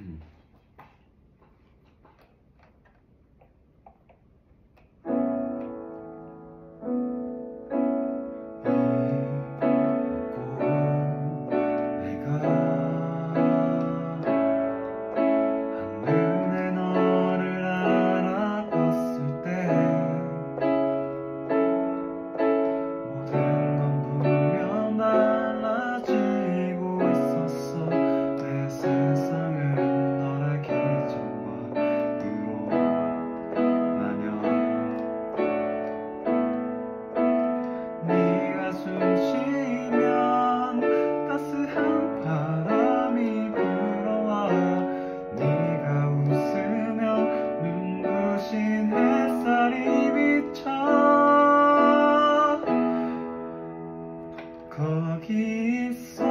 mm -hmm. 여기 있어줘서